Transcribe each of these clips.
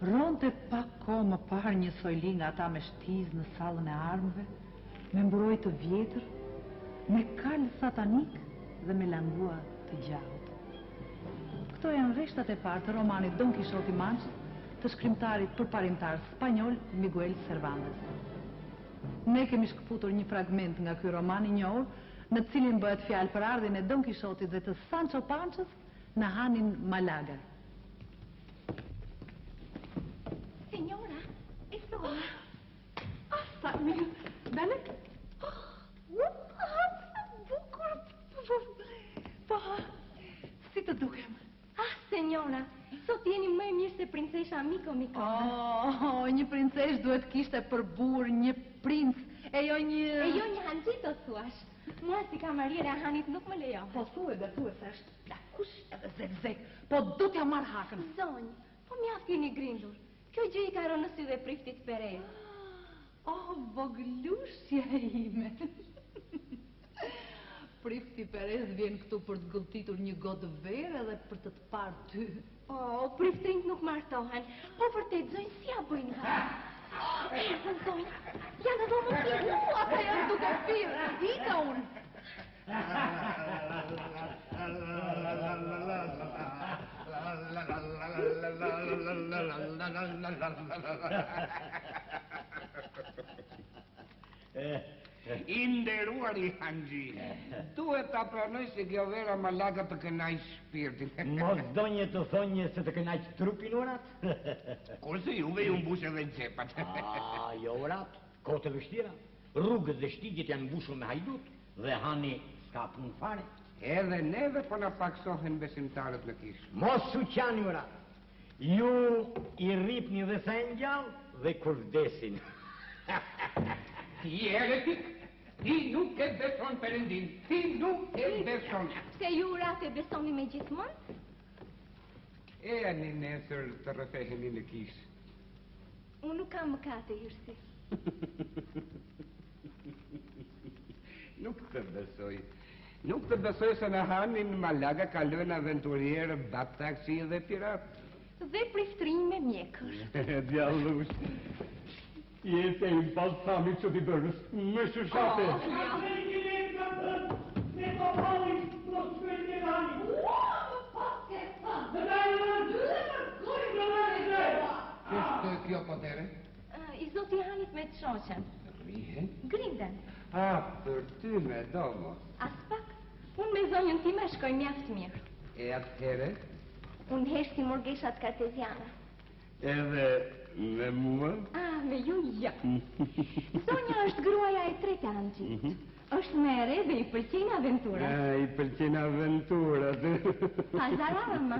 Rronte pak kohë më parë një sojli nga ata me shtizë në sallën e armëve, me mburojë të vjetër, me kalë satanik dhe me langua të gjahut. Këto janë rreshtat e parë të romanit Don Kishoti i Mançës të shkrimtarit përparimtar spanjol Miguel Servantes. Ne kemi shkëputur një fragment nga ky roman i njohur, në të cilin bëhet fjalë për ardhjen e Don Kishotit dhe të Sanço Pançës në hanin Malaga. Senjora, e Flora. Ah, sa me ju. Bele? Ah, u, ah, sa bukur. Pa, si të dukem. Ah, senjora, sot jeni më e mirë se princesha Mikomiko. Oh, oh, një princeshë duhet të kishte për burrë një princ. E jo një... E jo një hanxhi, do thuash. Mua si kamariere a hanit nuk më lejohet. Po, thuaj, dhe thuaj, se është Plakush edhe zevzek, po do t'ia marrë hakën. Zonjë, po mjaft jeni grindur. Kjo gjë i ka rënë në sy dhe priftit Perez. Oh, vogëlushja ime. Prifti Perez vjen këtu për të gëlltitur një gotë verë dhe për të të parë ty. Oh, priftërinjtë nuk martohen. Po vërtet, zonjë, si ia bëjnë ata? E, zonjë, janë dhe më të një, ata janë duke pirë, ika unë. I nderuari hanxhi. Duhet ta pranoj se kjo vera Malaga të kënaq shpirtin. Mos donje të thonje se të kënaq trupin, uratë? Kurse juve ju mbush edhe xhepat. Ah, jo uratë. Kohë të vështira, rrugët dhe shtigjet janë mbushur me hajdutë dhe hani s'ka punë fare. Edhe neve po na pakësohen besimtarët në kishë. Mos u qani uratë. Ju i rripni dhe sa janë gjallë dhe kur vdesin. Je heretik. Ti nuk e beson Perëndinë. Ti nuk e beson. Pse ju uratë e besoni gjithmonë? Ejani nesër të rrëfeheni në kishë. Unë nuk kam mëkate, hirësi. Nuk të besoj. Nuk të besoj se në hanin Malaga kalojnë aventurierë, batakçinj dhe piratë. Dhe priftërinj me mjekër. Djallush. Jeta ime balsami që t'i bërë me shushate. Ç'është kjo potere? I zoti i hanit me të shoqen. Rihen? Grinden. A, për ty me domo. Aspak, unë me zonjën time shkoj mjaft mirë. E atëhere? Unë hesht si murgeshat karteziane. Edhe me mua? Ah, me ju jo. Zonja është gruaja e tretë e hanxhiut. Mhm. Është më e re dhe i pëlqejnë aventurat. Ah, i pëlqejnë aventurat. Pazaram.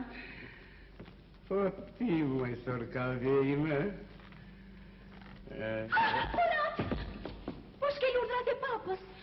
Po ti moj sorkadhja ime Punat Po shkel urdhrat e papës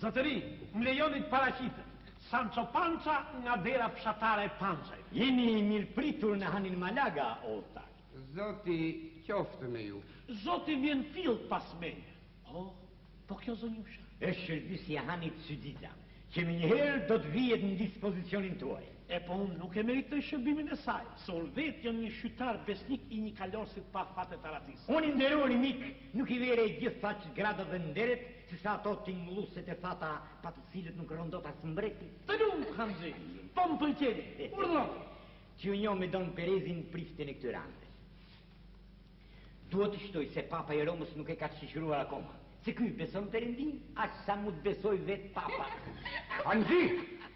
Zotëri, më lejoni të paraqitem, Sanço Pança nga dera fshatare e Pançajve. Jeni i mirëpritur në Hanin Malaga, usta. Zoti qoftë me ju. Zoti vjen fill pas meje. Oh, po kjo zonjusha? Është shërbyesja e Hanit Sydiza, që menjëherë do të vihet në dispozicionin tuaj. E po unë nuk e meritoj shërbimin e saj, se unë vetë jam një shqytar besnik i një kalorësi të pafat të aratisë. Unë i nderuar mik, nuk i vë re gjithaq gradat dhe nderet, Sesa ato tingëllueset e arta pa të cilat nuk rron dot as mbreti. Të lumtë hanxhi, po më pëlqen, urdhëro! Që t'ju njoh me Don Perezin priftin e këtyre anëve. Dua të shtoj se Papa i Romës nuk e ka shkishëruar akoma, se ky i beson Perëndisë aq sa mund të besojë vetë Papa. Hanxhi!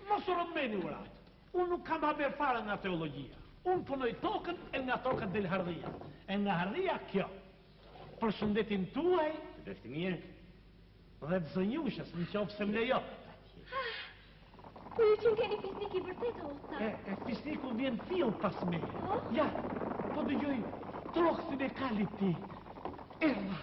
Mos u rrëmbeni uratë! Unë nuk kam haber fare nga teologjia. Unë punoj tokën e nga toka del hardhia. E nga hardhia kjo. Për shëndetin tuaj, të bëftë mirë, dhe të zonjushës, në qofë se më lejon. Ah, po ju qenkeni fisnik i vërtetë, o usta. E, e fisniku vjen fill pas meje. Po? Ja, po dëgjoj trokthin e kalit të tij. Erdha.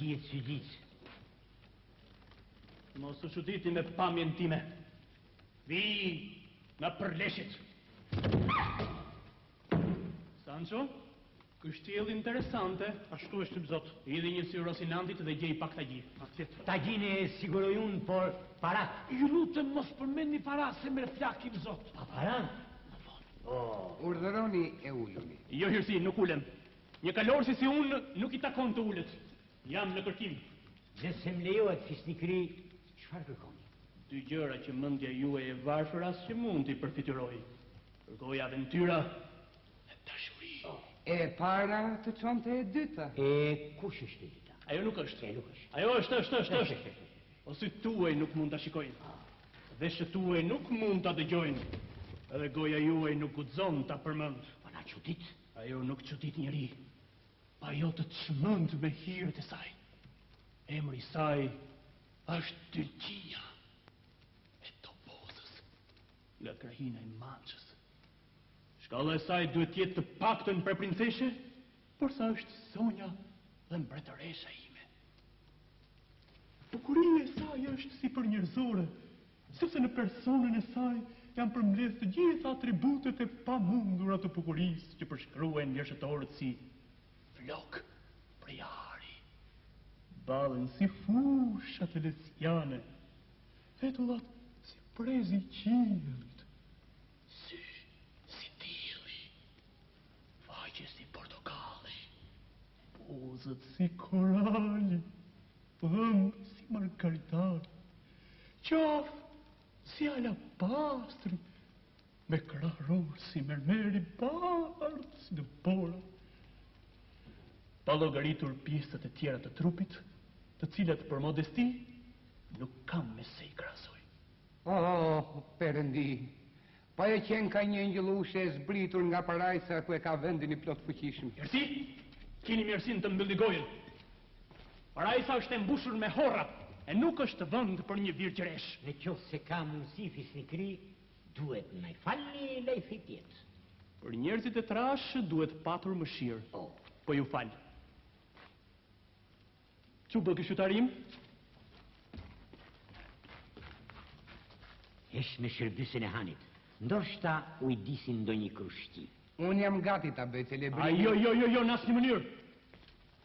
dihet si ditë. Mos u çuditni me pamjen time. Vij nga përleshje. Sanço? Kështjellë interesante, ashtu është imzot. Hidhi një sy Rosinantit dhe gjej pak tagji. Patjetër. Tagjin e siguroj unë, por parat? Ju lutem mos përmendni para se merr flakë imzot. Pa para? Më vonë. Po. Urdhëroni e uluni. Jo hirësi, nuk ulem. Një kalorësi si unë nuk i takon të ulet. Jam në kërkim. Nëse më lejohet fisnikëri, çfarë kërkoni? Dy gjëra që mendja juaj e varfër as që mund t'i përfytyrojë. Kërkoj aventura E dashuri. E para të çon te e dyta. E kush është e dyta? Ajo nuk është. E nuk është. Ajo është, është, është, është. O sytë tuaj nuk mund ta shikojnë. Veshët tuaj nuk mund ta dëgjojnë. Edhe goja juaj nuk guxon ta përmendë. Po na çudit. Ajo nuk çudit njeri. Po ajo të çmend me hirët e saj. Emri i saj është Dylqinja e Tobozës. Nga krahina e Mançës. Shkalla e saj duhet të jetë të paktën prej princeshe, porsa është zonja dhe mbretëresha ime. Bukuria e saj është sipërnjerëzore, sepse në personën e saj janë përmbledh të gjitha atributet e pamundura të bukurisë që përshkruajnë vjershëtorët si flokë prej ari, ballin si fushat elizjane, Vetullat si brez i qiellit. Sy si dielli. Faqe si portokalli. Buzët si korali. Dhëmbë si margaritari. Qafë si alabastri. me kraharor si mermeri bardhë si dëbora, pa llogaritur pjesët e tjera të trupit, të cilat për modesti nuk kam me se i krahasoj. Oh, perëndi, pa ajo qenka një engjëllushe e zbritur nga parajsa ku e ka vendin i plotfuqishmi. Mirësi, kini mirësinë të mbyllni gojën. Parajsa është e mbushur me horra, e nuk është vënd për një virgjëreshë. Në qoftë se ka mundësi fisnikëri, Duhet na i falni lajthitjet. Për njerëzit e trashë duhet patur mëshirë. Po ju fal. Ç'u bë ky shqytari im? Është me shërbyesen e hanit. Ndoshta ujdisin ndonjë krushqi. Unë jam gati ta bëj celebrimin. A, jo jo jo jo në asnjë mënyrë.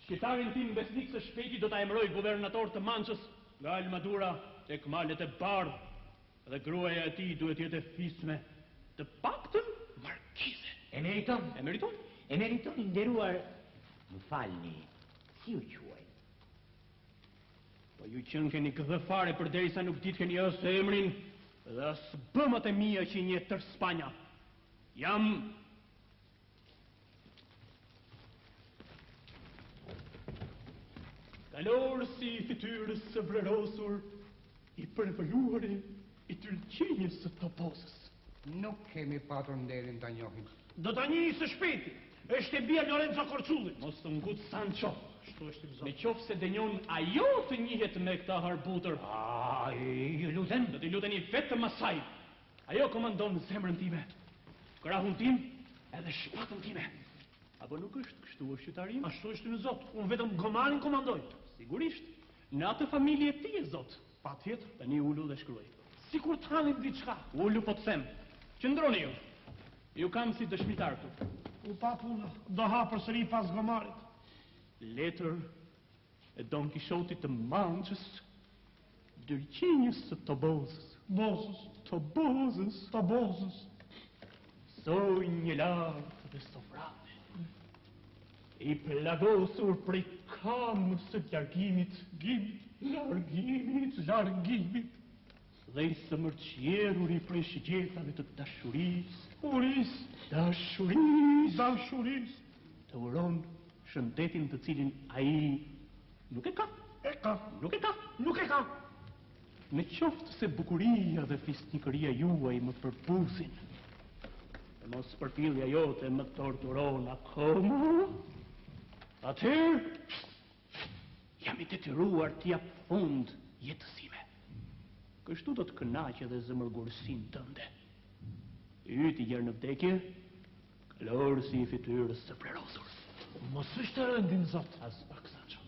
Shqytarin tim besnik së shpejti do ta emëroj guvernator të Mançës nga Almadura tek malet e bardhë. Dhe gruaja e tij duhet të jetë e fisme, të paktën markize. E meriton? E meriton? E meriton i nderuar? Më falni, si ju quajnë? Po ju qënkeni gdhë fare përderisa nuk ditkeni as emrin dhe as bëmat e mia që i njeh tërë Spanja. Jam Kalorësi i fytyrës së vrerosur i përvëluari i Dylqinjës së Tobozës. Nuk kemi patur nderin ta njohim. Do ta njihni së shpejti. Është e bija e Lorenzo Korçullit. Mos të ngut Sancho. Ashtu është imzot. Në qoftë se denjon ajo të njihet me këta harbutër. A, ju lutem. Do t'i luteni vetëm asaj. Ajo komandon zemrën time, krahun tim edhe shpatën time. Apo nuk është kështu, o qytar im? Ashtu është, ynë zot. Unë vetëm gomarin komandoj. Sigurisht, në atë familje ti je zot. Patjetër. Tani ulu dhe shkruaj. Sikur të hanim diçka. Ulu po të them. Qëndroni ju. Ju kam si dëshmitar këtu. U pa puna. Do ha përsëri pas gomarit. Letër e Don Kishotit të Mançës, Dylqinjës së Tobozës, Bozës, Tobozës, Tobozës, zonjë e lartë dhe sovrane, i plagosur prej kamës së largimit, gimit, largimit, largimit, Dhe i zemërçjerruri prej shigjetave të dashurisë, urisë, dashurisë, dashurisë, të uron shëndetin të cilin ai nuk e ka, e ka, nuk e ka, nuk e ka. Në qoftë se bukuria dhe fisnikëria juaj më përbuzin, dhe mospërfillja jote më torturon akoma, atëherë, Jam i detyruar t'i jap fund jetës sime. Kështu do të kënaq edhe zemërgurësinë tënde. Yti gjer në vdekje, kalorësi i fytyrës së vrerosur. Mos është e rëndë, ynë zot. Aspak, Sanço.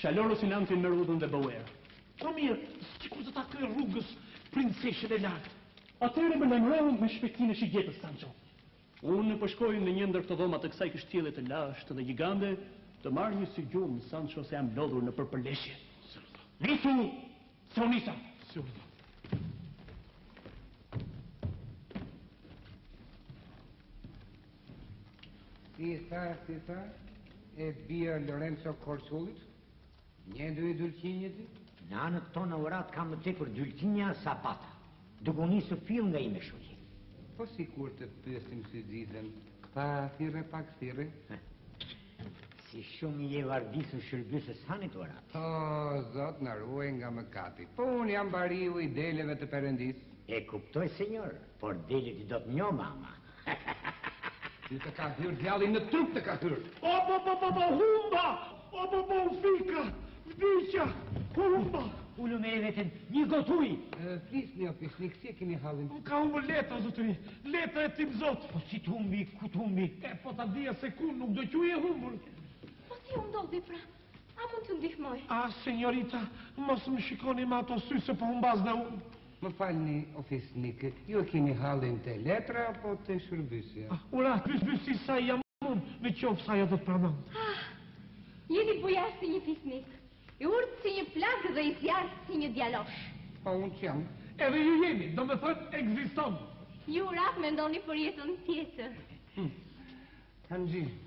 Shalo Rosinantin me vrap dhe bjeri. Po mirë, sikur ta takoj rrugës princeshën e lartë. Atëherë më lajmëro me shpejtësinë e shigjetës, Sanço. Unë po shkoj në një ndër këto dhoma të kësaj kështjelle të lashtë dhe gjigante, të marr një sy gjumë, Sanço, se jam lodhur në përleshje. Subito. Nisu, se unë nisa. Subito. Si tha, si tha, e bija e Lorenco Korçullit? Njeh ndonjë Dylqinjë ti? Në anët tona, uratë, ka më tepër Dylqinja se pata, duke u nisur fill nga ime shoqe. Po sikur të pyesim syzezën, pa thirre pak, thirre? Si shumë i je vardisur shërbyeses së hanit, uratë. O, zot na ruaj nga mëkati. Po unë jam bariu i deleve të perëndisë. E kuptoj, senjor, por delet i do të njoma, ama. Ty të ka hyrë djalli në trup të ka hyrë. O, po, po, po, po, humba! O, po, po, u fika! Vdikja! Humba! Ulu, mblidhe veten, një gotë ujë! Flisni, o flisni, si e kemi hallin. Më ka humbur letra, zotëri, letra e tim zot. Po si të humbi, ku të humbi? E, po ta dija se ku, nuk do qe e humbur. Po si u ndodhe pra? A mund të ndihmoj? Ah, senjorita, mos më shikoni me ato sy se po humbas dhe unë. Më falni, o fisnik, ju e keni hallin të letra apo të shërbyesja? Ah, urata, pyes për sa i jam unë, në qoftë se ajo do të pranojë. Ah, jeni bujar si një fisnik, i urtë si një plak dhe i zjarrtë si një djalosh. Pa po, unë ç'jam? Edhe ju jeni, do me thënë, ekzistoni. Ju uratë mendoni për jetën tjetër. Hm. Kanë gjithë.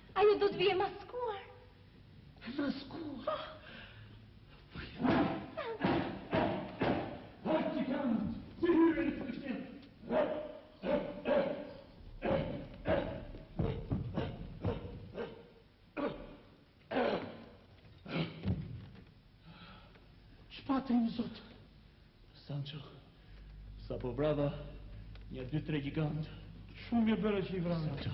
Ajo do të vijë e maskuar. E maskuar? Po. Po tenton të hyjë në këtë shtëpi. Shpatën, imzot. Sancho. Sapo vrava, një dy tre gjigantë. Shumë mirë bëre që i vrave. Sancho.